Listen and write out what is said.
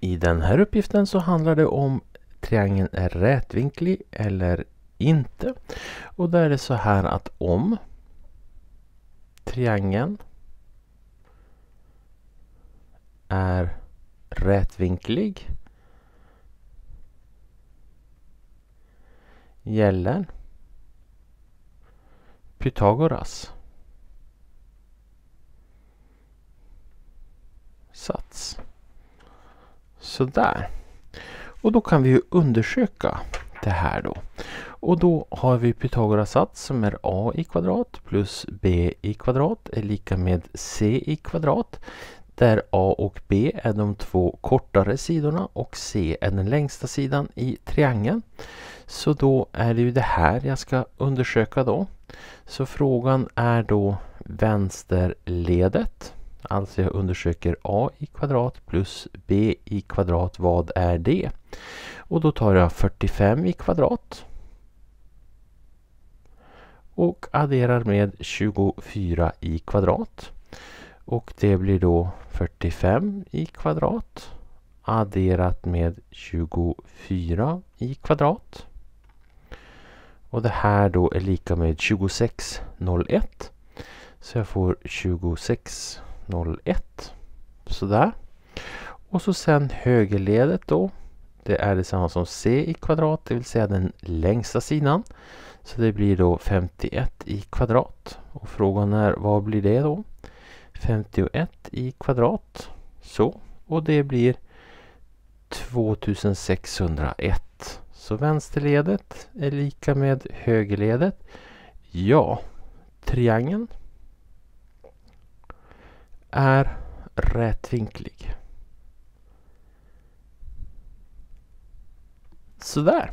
I den här uppgiften så handlar det om triangeln är rätvinklig eller inte. Och då är det så här att om triangeln är rätvinklig gäller Pythagoras sats. Sådär. Och då kan vi ju undersöka det här då. Och då har vi Pythagoras sats som är a i kvadrat plus b i kvadrat är lika med c i kvadrat. Där a och b är de två kortare sidorna och c är den längsta sidan i triangeln. Så då är det ju det här jag ska undersöka då. Så frågan är då vänsterledet. Alltså jag undersöker a i kvadrat plus b i kvadrat. Vad är det? Och då tar jag 45 i kvadrat. Och adderar med 24 i kvadrat. Och det blir då 45 i kvadrat adderat med 24 i kvadrat. Och det här då är lika med 2601. Så jag får 01. Sådär. Och så sen högerledet då. Det är detsamma som c i kvadrat, det vill säga den längsta sidan. Så det blir då 51 i kvadrat. Och frågan är vad blir det då? 51 i kvadrat. Så. Och det blir 2601. Så vänsterledet är lika med högerledet. Ja, triangeln är rätvinklig. Sådär.